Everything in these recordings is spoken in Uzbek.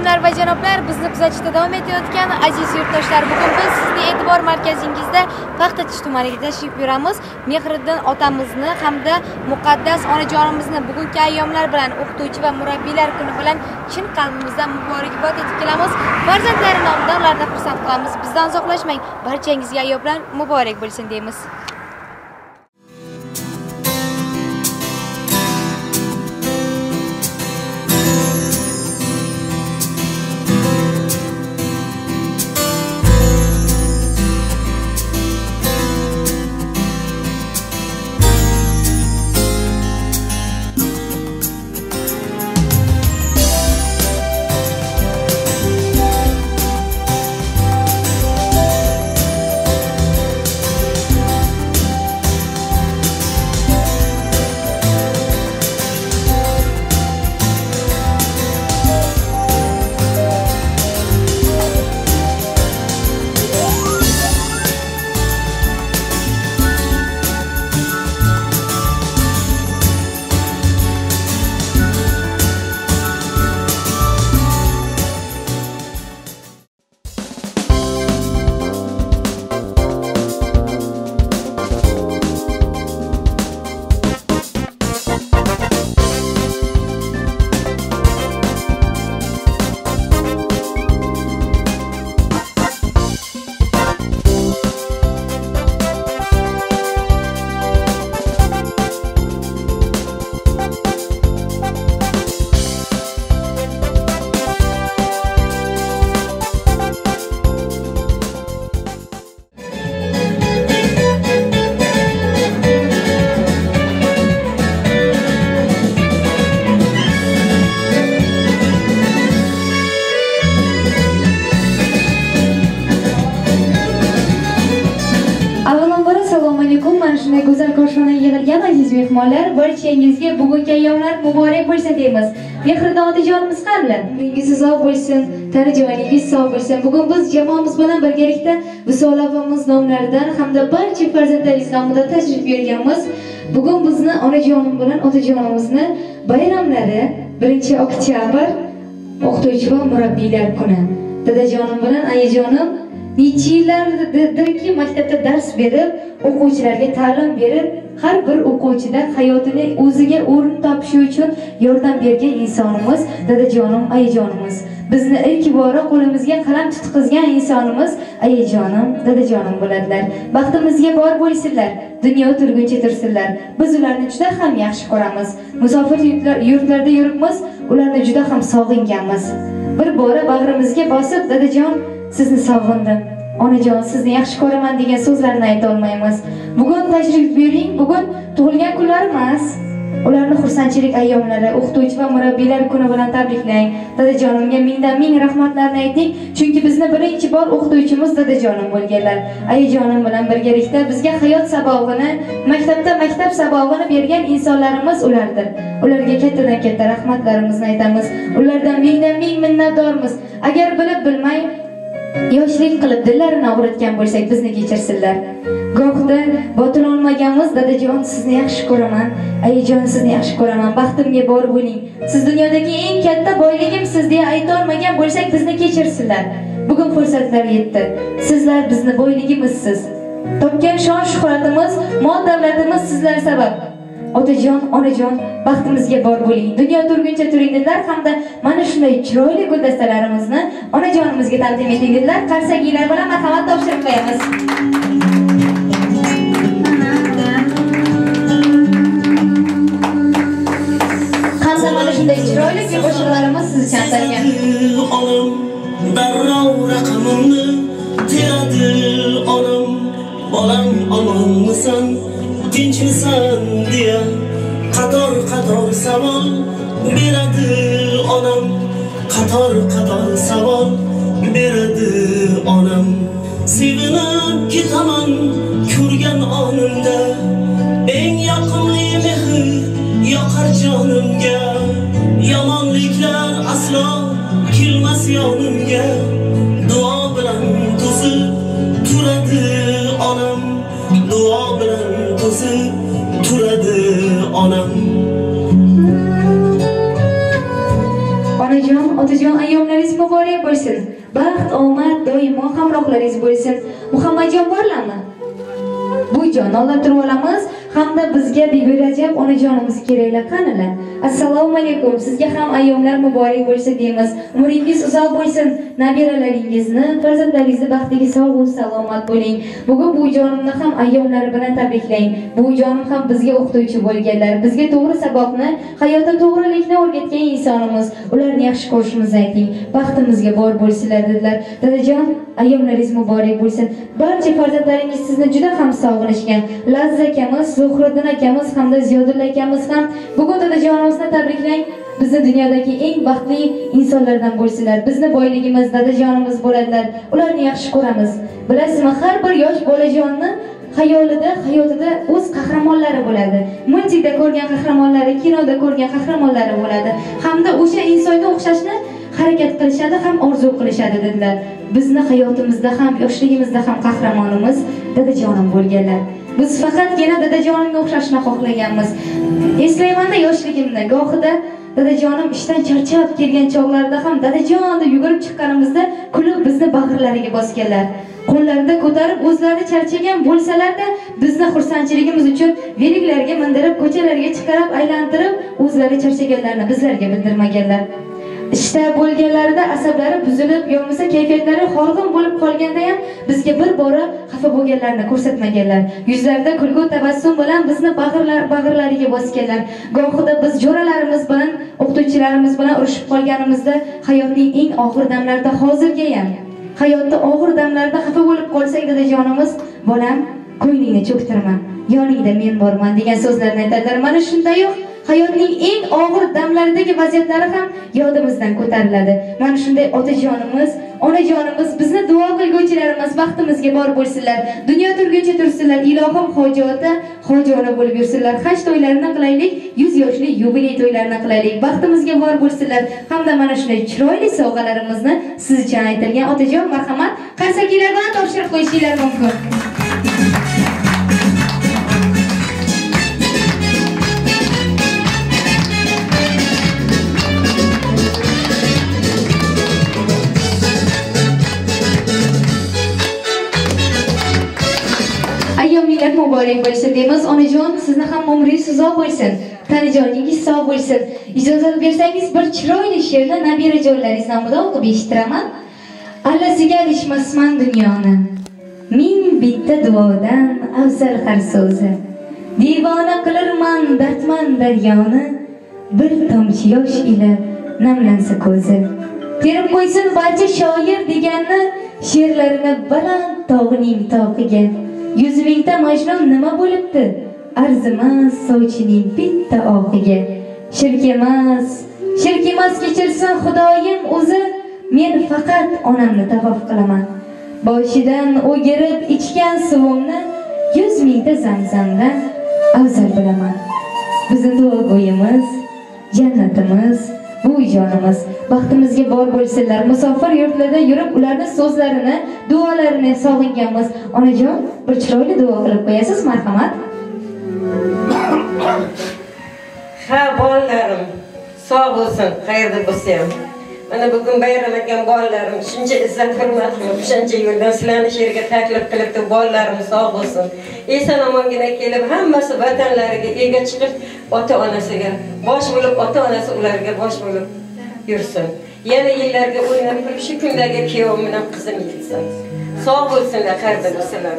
Xonimlar va janoblar, bizni kuzatishda davom etayotgan aziz yurtdoshlar, bugun biz sizni e'tibor markazingizda Paxtachi tumaniga tashrif buyuramiz. Mehriddin otamizni hamda muqaddas onajonimizni bugungi ayyomlar bilan o'qituvchi va murabbiylar kuni bilan chin qalbimizdan muborakbod etib kelamiz. Farzandlari nomidan ularni xursand qilamiz. Bizdan uzoqlashmang. Barchangizga ayyomlar muborak bo'lsin deymiz. Barchangizga bugungi ayyomlar muborak bo'lsin deymiz. Mehriddin otajonimiz bilan? Umringiz uzoq bo'lsin tarjoningiz sog' bo'lsin. Bugun biz jamoamiz bilan birgalikda visol opamiz nomlaridan hamda barcha farzandlaringiz nomidan tashrif buyurganmiz. Bugun bizni onajonim bilan otajonimizni bayramlari birinchi oktyabr o'qituvchi va murabbiylar kuni. Dadajonim bilan ayajonim necha yillardirki maktabda dars berib o'quvchilarga ta'lim berib har bir o'quvchidan hayotini o'ziga o'rin topishi uchun yordam bergan insonimiz dadajonim ayajonimiz. Bizni ilk bora qo'limizga qalam tutqizgan insonimiz ayajonim dadajonim bo'ladilar. Baxtimizga bor bo'lsinlar dunyo turguncha tursinlar. Biz ularni juda ham yaxshi ko'ramiz. Musofir yurtlarda yuribmiz ularni juda ham sog'inganmiz. Bir bora bag'rimizga bosib dadajon sizni sog'indim. Onajon sizni yaxshi ko'raman degan so'zlarni ayta olmaymiz. Bugun tashrif buyuring bugun tug'ilgan kunlar emas ularni xursandchilik ayyomlari o'qituvchi va murabbiylar kuni bilan tabriklang. Dadajonimga mingdan ming rahmatlarni ayting chunki bizni birinchi bor o'qituvchimiz dadajonim bo'lganlar. Ayajonim bilan birgalikda bizga hayot sabog'ini maktabda maktab sabog'ini bergan insonlarimiz ulardir. Ularga kattadan katta rahmatlarimizni aytamiz. Ulardan mingdan ming minnatdormiz. Agar bilib bilmay yoshlik qilib dillarini og'ritgan bo'lsak bizni kechirsinlar. Gohida botil olmaganmiz dadajon sizni yaxshi ko'raman. Ayajon sizni yaxshi ko'raman. Baxtimga bor bo'ling. Siz dunyodagi eng katta boyligimsiz deya aytolmagan bo'lsak bizni kechirsinlar. Bugun fursatlar yetdi. Sizlar bizni boyligimizsiz. Topgan shon shuhratimiz mol davlatimiz sizlar sabab. Otajon onajon baxtimizga bor bo'ling. Dunyo turguncha turing dedilar hamda mana shunday chiroyli guldastalarimizni onajonimizga taqdim eting dedilar. Qarsakiylar bilan marhamat topshirib qo'yamiz hamda mana shunday chiroyli kuy qo'shiqlarimiz siz uchun atalgan onam darrov raqamimni teradi onam bolam omonmisan tinchmisan deya qator qator savol beradi onam. Qator qator savol beradi onam. Sevinib ketaman ko'rgan onimda. Eng yoqimli mehr yoqar jonimga. Yomonliklar aslo kelmas yonimga. O'zi turadi onam. Onajon otajon ayyomlaringiz muborak bo'lsin. Baxt omad doimo hamrohlaringiz bo'lsin. Muhammadjon borlarmi? Buvijon oldin olamiz. Hamda bizga bibi rajab onajonimiz keraklar. Qanilar assalomu alaykum. Sizga ham ayyomlar muborak bo'lsin deymiz. Umringiz uzoq bo'lsin. Nabiralaringizni farzandlaringizni baxtiga sog'u salomat bo'ling. Bugun buvijonimni ham ayyomlari bilan tabriklang. Buvijonim ham bizga o'qituvchi bo'lganlar. Bizga to'g'ri saboqni hayotda to'g'rilikni o'rgatgan insonimiz. Ularni yaxshi ko'rishimizni ayting. Baxtimizga bor bo'lsinlar dedilar. Dadajon ayyomlaringiz muborak bo'lsin. Barcha farzandlaringiz sizni juda ham sog'inishgan. Lazza akamiz zuhriddin akamiz hamda ziyodulla akamiz ham. Bugun dadajonimizni tabriklang bizni dunyodagi eng baxtli insonlardan bo'lsinlar. Bizni boyligimiz dadajonimiz bo'ladilar. Ularni yaxshi ko'ramiz. Bilasizmi har bir yosh bolajonni xayolida hayotida o'z qahramonlari bo'ladi. Multikda ko'rgan qahramonlari kinoda ko'rgan qahramonlari bo'ladi. Hamda o'sha insonga o'xshashni harakat qilishadi ham orzu qilishadi dedilar. Bizni hayotimizda ham yoshligimizda ham qahramonimiz dadajonim bo'lganlar. Biz faqatgina dadajonimga o'xshashni xohlaganmiz eslaymanda yoshligimda gohida dadajonim ishdan charchab kelgan chog'larida ham dadajon deb yugurib chiqqanimizda kulib bizni bag'rlariga bosganlar. Qo'llarida ko'tarib o'zlari charchagan bo'lsalarda bizni xursandchiligimiz uchun veliklarga mindirib ko'chalarga chiqarib aylantirib o'zlari charchaganlarini bizlarga bildirmaganlar. Ishda bo'lganlarida asablari buzilib yo bo'lmasa kayfiyatlari horg'in bo'lib qolganda ham bizga bir bora xafa bo'lganlarini ko'rsatmaganlar. Yuzlarida kulgu tabassum bilan bizni bag'rlar bag'rlariga bosganlar. Gohida biz jo'ralarimiz bilan o'qituvchilarimiz bilan urushib qolganimizda hayotning eng og'ir damlarida hozirga ham. Hayotda og'ir damlarda xafa bo'lib qolsak dadajonimiz bolam ko'nglingni cho'ktirma yoningda men borman degan so'zlarni aytadilar. Mana shundayoq hayotning eng og'ir damlaridagi vaziyatlari ham yodimizdan ko'tariladi. Mana shunday otajonimiz onajonimiz bizni duo qilguvchilarimiz baxtimizga bor bo'lsinlar. Dunyo turguncha tursinlar. Ilohim hoji ota hoji ona bo'lib yursinlar. Haj to'ylarini qilaylik yuz yoshli yubiley to'ylarini qilaylik. Baxtimizga bor bo'lsinlar. Hamda mana shunday chiroyli sovg'alarimizni siz uchun aytilgan otajon marhamat. Qarsakiylar bilan topshirib qo'yishinglar mumkin. Muborak bo'lsin deymiz. Onajon sizni ham umringiz uzoq bo'lsin. Tanijoningiz sog' bo'lsin. Ijozat bersangiz bir chiroyli she'rni nabirajonlaringiz nomidan o'qib eshittiraman allasiga alishmasman dunyoni. Ming bitta duodan afzal har so'zi. Devona qilirman dardmand daryoni. Bir tomchi yosh ila namlansa ko'zi. Terib qo'ysin barcha shoir deganni she'rlarini baland tog'ning tog'iga yuz mingta majnun nima bo'libdi? Arzimas sovchining bitta oqiga shirk emas shirk emas kechirsin xudoyim o'zi. Men faqat onamni tavof qilaman. Boshidan o'girib ichgan suvimni yuz mingta zamzamdan afzal bilaman. Bizni duogo'yimiz jannatimiz buvijonimiz baxtimizga bor bo'lsinlar. Musofir yurtlarda yurib ularni so'zlarini duolarini sog'inganmiz. Onajon bir chiroyli duo qilib qo'yasiz marhamat. Ha bolalarim sog' bo'lsin qayerda bo'lsa ham mana bugun bayram ekan bolalarim shuncha izzat hurmat qilib shuncha yo'ldan sizlarni shu yerga taklif qilibdi bolalarim sog' bo'lsin. Eson omongina kelib hammasi vatanlariga ega chiqib ota onasiga bosh bo'lib ota onasi ularga bosh bo'lib yursin. Yana yillarga o'ynab kulib shu kundagi kuyovim bilan qizim yetsin. Sog' bo'lsinlar qayerda bo'lsalar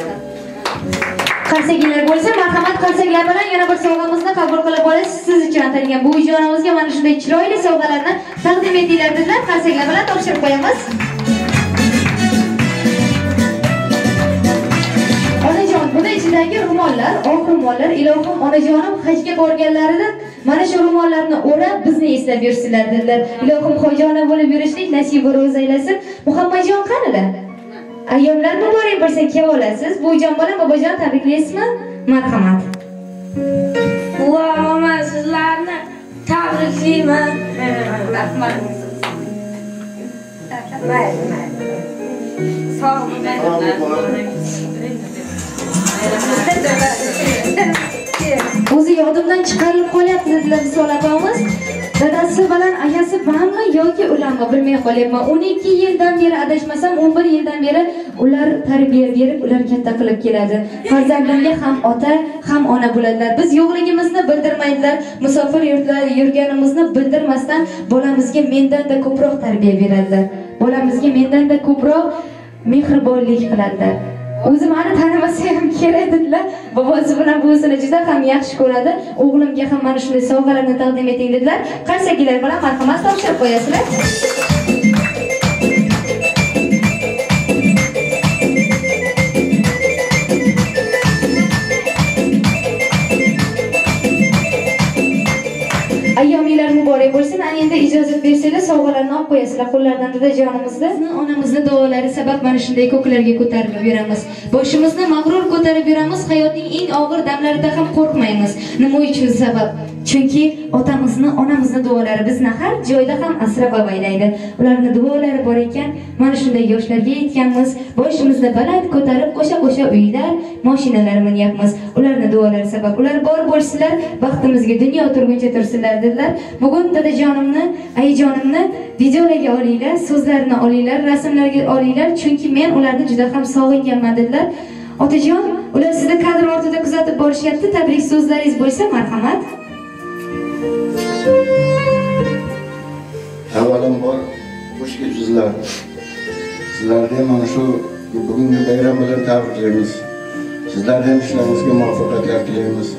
qarsaklar bo'lsa marhamat qarsaklar bilan yana bir sovg'amizni qabul qilib olasiz. Siz uchun atalgan buvijonimizga mana shunday chiroyli sovg'alarni taqdim etinglar dedilar qarsaklar bilan topshirib qo'yamiz. Onajon buni ichidagi ro'mollar oq ro'mollar ilohim onajonim hajga borganlarida mana shu ro'mollarni o'rab bizni eslab yursinlar dedilar. Ilohim hojona bo'lib yurishlik nasibi ro'z aylasin. Muhammadjon qanilar ayyomlar muborak bo'lsin kelib olasiz buvijon bolam bobojon tabriklaysizmi marhamat. Buva mama sizlarni tabriklayman. Rahmat. Sog' o'zi yodimdan chiqarilib qolyapti dedilar opamiz dadasi bilan akasi manmi yoki ularmi bilmay qolyapman. O'n ikki yildan beri adashmasam o'n bir yildan beri ular tarbiya berib ular katta qilib keladi. Farzandimga ham ota ham ona bo'ladilar. Biz yo'qligimizni bildirmaydilar. Musofir yurtlarda yurganimizni bildirmasdan bolamizga mendanda ko'proq tarbiya beradilar. Bolamizga mendanda ko'proq mehribonlik qiladilar. O'zi mani tanimasa ham kerak dedilar bobosi bilan buvisini juda ham yaxshi ko'radi. O'g'limga ham mana shunday sovg'alarni taqdim eting dedilar. Qarsakilar bilan marhamat topshirib qo'yasizlar. Ayyomingilar muborak bo'lsin. Ana endi ijozat bersanglar sovg'alarni olib qo'yasizlar qo'llaridan dadajonimizni onamizni duolari sabab mana shunday ko'klarga ko'tarilib yuramiz. Boshimizni mag'rur ko'tarib yuramiz hayotning eng og'ir damlarida ham qo'rqmaymiz. Nima uchun sabab? Chunki otamizni onamizni duolari bizni har joyda ham asrab avaylaydi ularni duolari bor ekan mana shunday yoshlarga yetganmiz. Boshimizni baland ko'tarib qo'sha qo'sha uylar mashinalar minyapmiz. Ularni duolar sabab ular bor bo'lsinlar baxtimizga dunyo turguncha tursinlar dedilar. Bugun dadajonimni ayajonimni videolarga olinglar so'zlarini olinglar rasmlarga olinglar chunki men ularni juda ham sog'inganman dedilar. Otajon ular sizni kadr ortida kuzatib borishyapti tabrik so'zlaringiz bo'lsa marhamat. Avvalambor xush kelibsizlar sizlarni ham mana shu bugungi bayram bilan tabriklaymiz sizlar ham ishlaringizga muvaffaqiyatlar tilaymiz.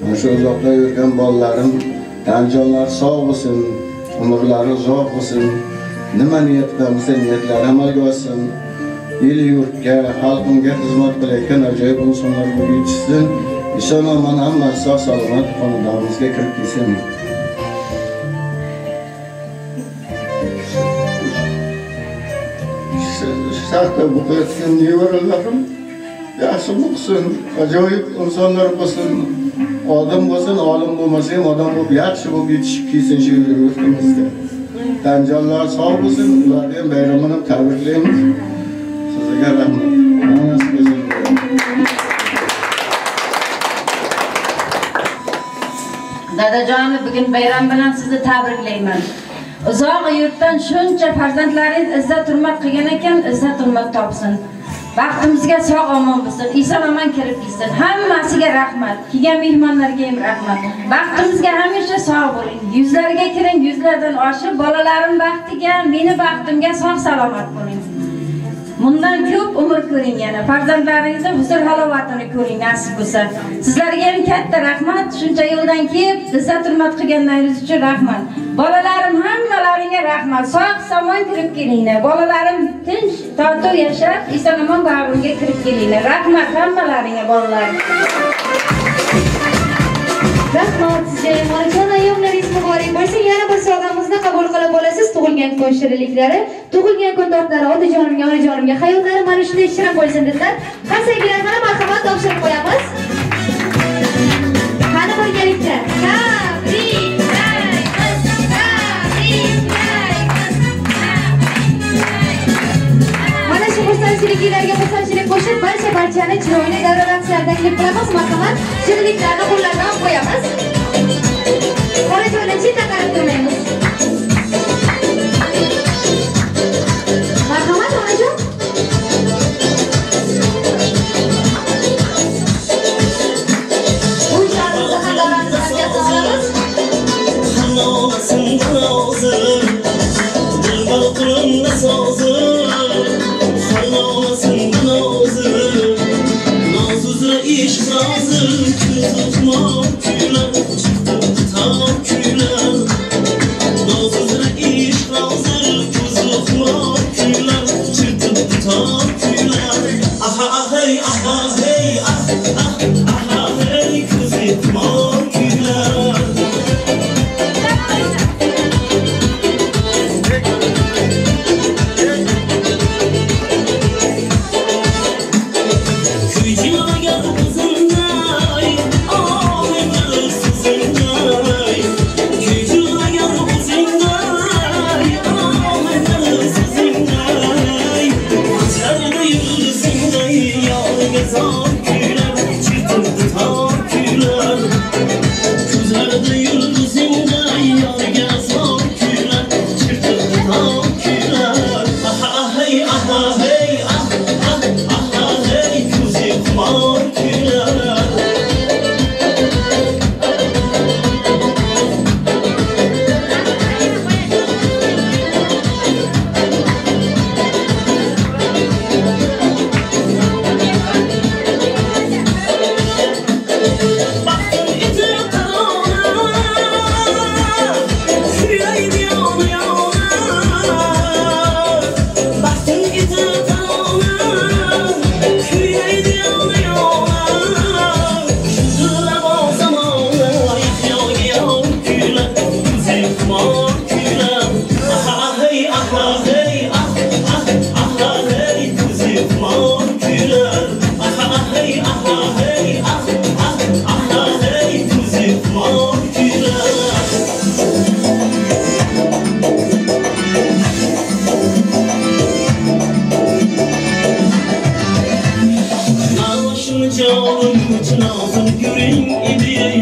Mana shu uzoqda yurgan bolalarim tanjonlari sog' bo'lsin umrlari uzoq bo'lsin. Nima niyat bo'lsa, niyatlari amalga oshsin. El yurtga xalqimga xizmat qilayotgan ajoyib insonlar bo'lib yetishsin eson omon hammasi sog' salomat xonadonimizga kirib kelsin. Shaxta o'qiyotgan nevaralarim yaxshi o'qisin ajoyib insonlar bo'lsin odam bo'lsin olim bo'lmasa ham odam bo'lib yaxshi bo'lib yetishib kelsin shu yurtimizga tanjonlar sog' bo'lsin ularni ham bayramini tabriklaymiz sizlarga rahmat Hammasi bugun bayram bilan sizni tabriklayman. Uzoq yurtdan shuncha farzandlaringiz izzat hurmat qilgan ekan, izzat hurmat topsin. Baxtimizga sog' omon bo'lsin, eson omon kirib kelsin. Hammasiga rahmat. Kelgan mehmonlarga ham rahmat. Baxtimizga hamisha sog' bo'ling. yuzlarga kiring, yuzlardan oshib, bolalarim baxtiga, meni baxtimga sog' salomat bo'ling. Bundan ko'p umr ko'ring yana. Farzandlaringizni huzur halovatini ko'ring nasib bo'lsa. Sizlarga ham katta rahmat. Shuncha yo'ldan kelib, izzat hurmat qilganlaringiz uchun rahmat. Bolalarim hammalaringga rahmat. Sog' somon kirib kelinglar. Bolalarim tinch, totuv yashab, eson-omon bag'rimga kirib kelinglar. Rahmat hammalaringga bolalarim. rahmat sizga onajon ayyomlaringiz muborak bo'lsin yana bir sog'lom qabul qilib olasiz tug'ilgan kun shirinliklari tug'ilgan kun tortlari otajonimga onajonimga hayotlari mana shunday shirin bo'lsin dedilar qarsakilar mana marhamat topshirib qo'yamiz. Qani birgalikda? Mana shu xursandchiliklarga xursandchilik qo'shib barcha barchani chiroyli davra raqslaridan klip qilamiz marhamat. Shirinliklarni qo'llaridan olib qo'yamiz. Qora joydan chetdan qarab turmaymiz. başını çaldım, kıçını aldım, yüreğim gibi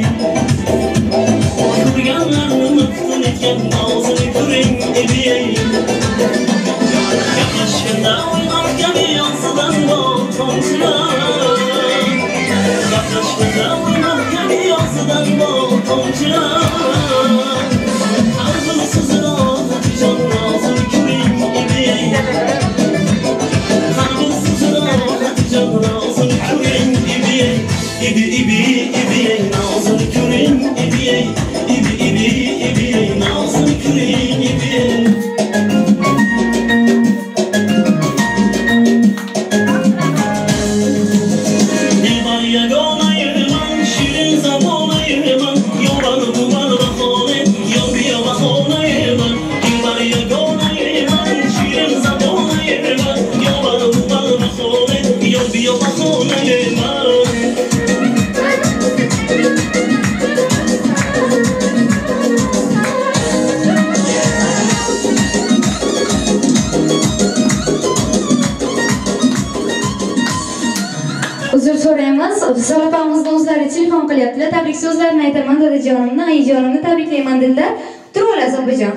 so'zlarini aytaman dadajonimni oyijonimni tabriklayman dedilar turib olasiz opajon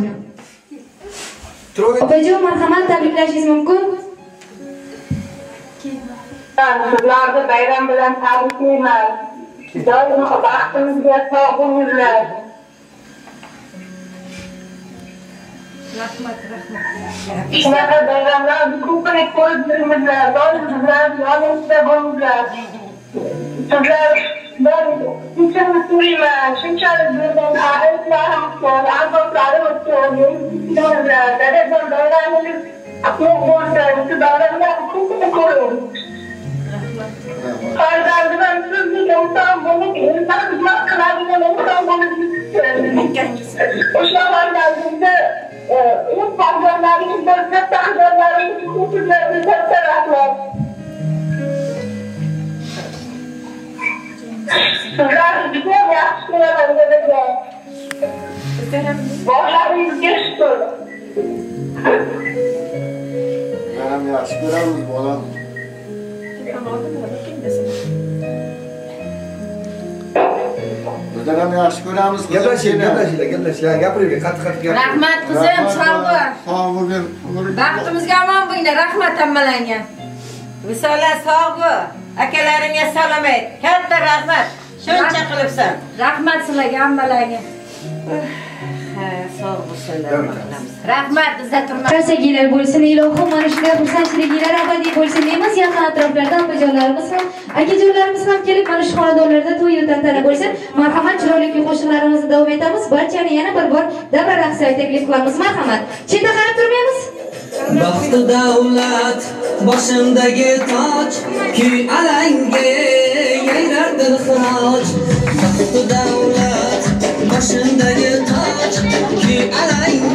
opajon marhamat tabriklashingiz mumkin Sizlarni bayram bilan tabriklayman. Doim baxtimizga sog' bo'linglar. Shunaqa bayramlarni ko'pini ko'rib yuribmizlar. Doim bizlar yonimizda bo'linglar. Sizlar ben uchun so'rayman. Shunchalik bizdan ahillarimiz bor, azoblarimiz bor. Yuribmizlar. Dadajon bayramingiz qutlug' bo'lsin. Shu bayramlarni ko'pini ko'ring. Farzandiman sizning inson bo'lib, inson xizmat qiladigan inson bo'lib O'sha farzandimni o'z farzandlaringiz bo'lsa, farzandlaringiz Sizlarni juda yaxshi ko'raman dedilar. Boshlaringizga shukur. Yaram yaxshi ko'ramiz bolam. Bizlar ham yaxshi ko'ramiz. qizim Gaplashing, seni. gaplashinglar, gaplashinglar. Gapiringlar, qattiq qattiq gapiring. rahmat qizim sog'li Sog' bo'lgin. baxtimizga omon bo'linglar rahmat hammalangga Visola sog' bo'l. Akalaringga salom ayt. Katta rahmat. Shuncha qilibsan. rahmat sizlarga hammalangga Ha, sog' bo'lsinlar. rahmat bizda turma Rasagilar bo'lsin ilohim mana shunday xursandchiliklar abadiy bo'lsin. Deymiz yaqin atroflarda opajonlarimiz ham akajonlarimiz ham kelib mana shu xonadonlarda to'y tantana bo'lsin. Marhamat chiroyli kuy qo'shiqlarimizni davom etamiz. Barchani yana bir bor davra raqsiga taklif qilamiz. Marhamat. Chetda qarab turmaymiz Baxti davlat boshimdagi toj kuy alanga yayrar dilxiroj Baxti davlat boshimdagi toj kuy alanga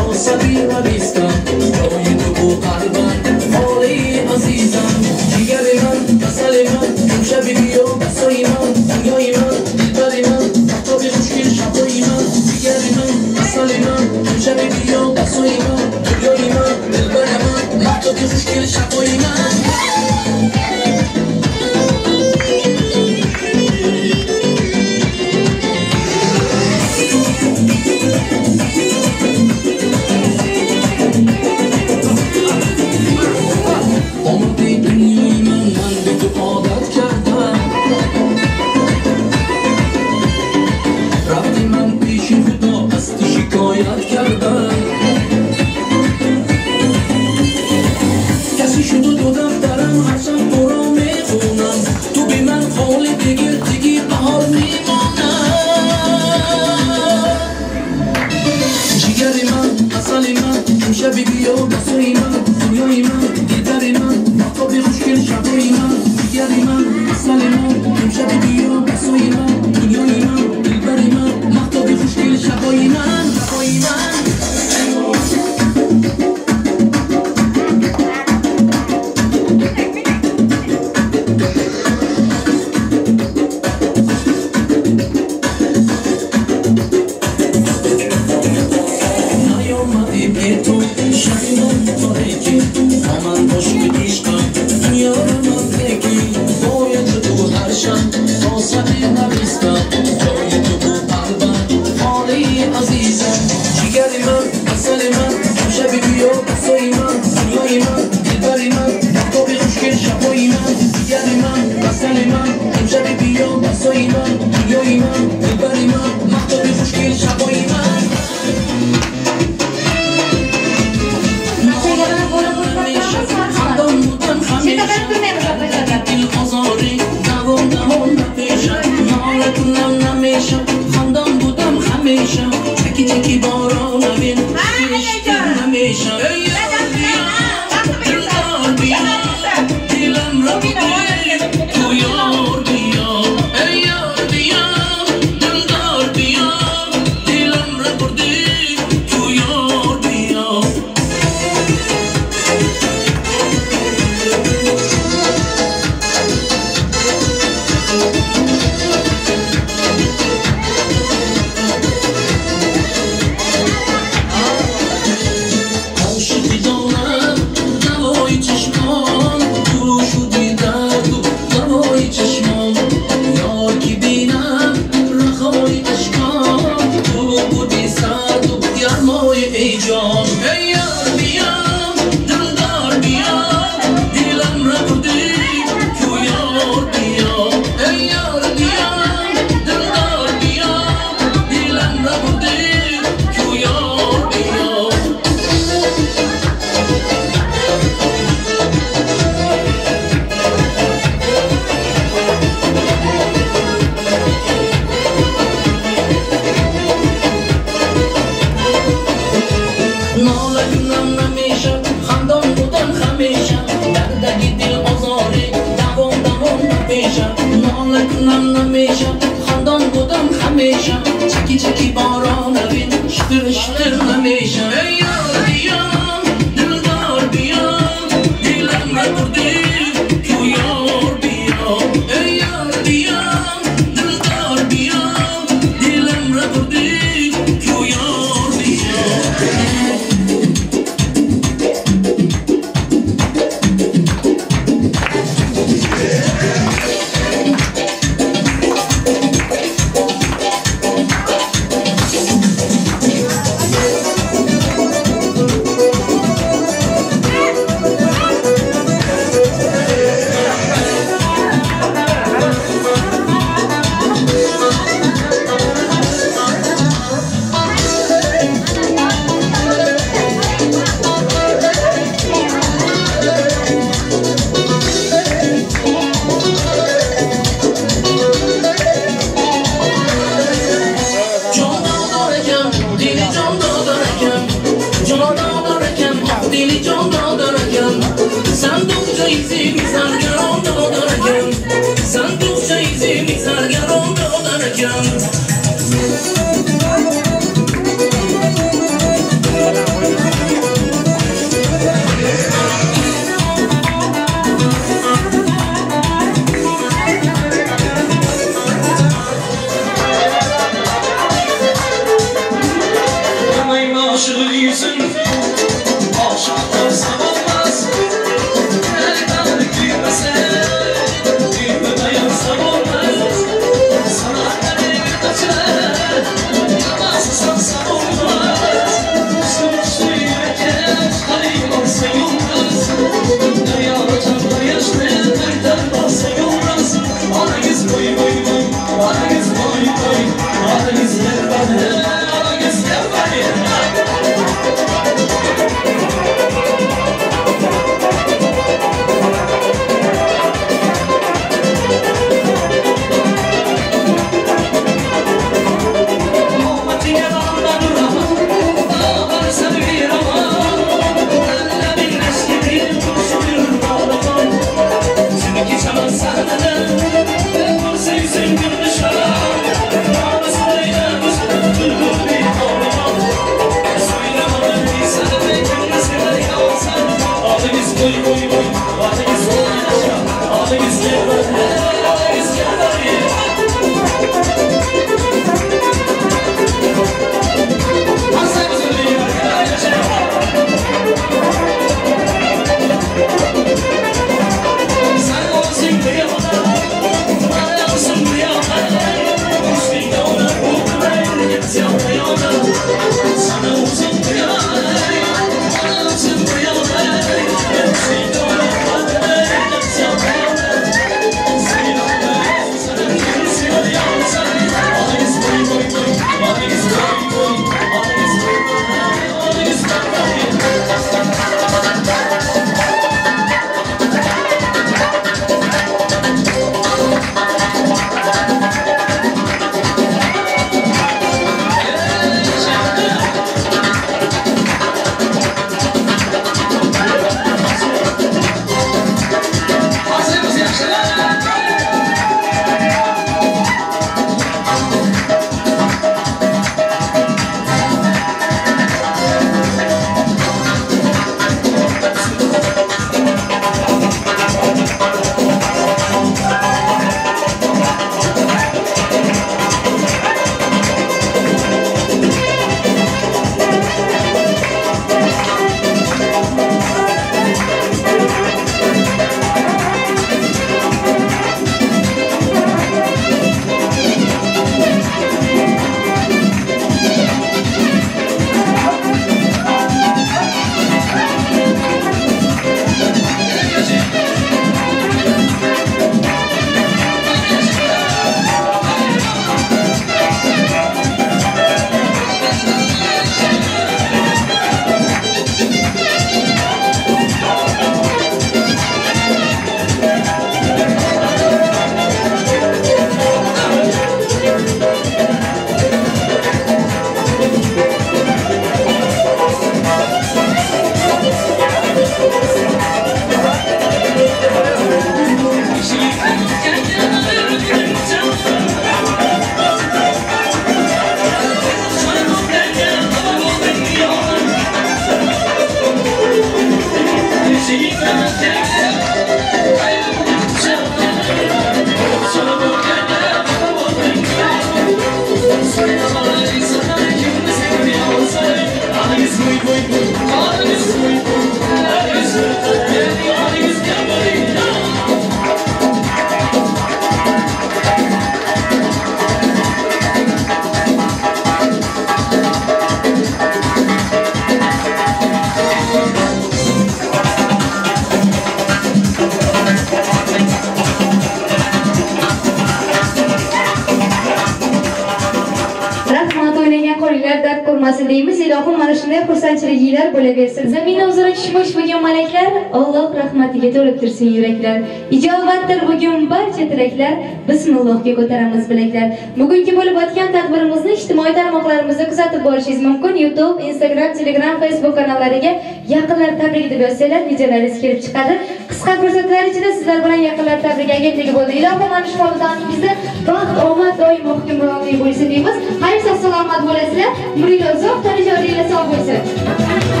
shunday bo'laversin. Zaminda o'zaro tushmosh bo'lgan malaklar alloh rahmatiga to'lib tursin yuraklar. Ijobatdir bugun barcha tilaklar. Bismillohga ko'taramiz bilaklar. Bugungi bo'lib o'tgan tadbirimizni ijtimoiy tarmoqlarimizda kuzatib borishingiz mumkin. Youtube instagram telegram facebook kanallariga yaqinlar tabrik deb yozsanglar videolaringiz kelib chiqadi. Qisqa fursatlar ichida sizlar bilan yaqinlar tabrik agentligi bo'ldi. Ilohim mana shu xonadoningizda baxt omad doim hukmronlik bo'lsin deymiz xayr sog' salomat bo'lasizlar. Umringlar uzoq tanijoringlar sog' bo'lsin.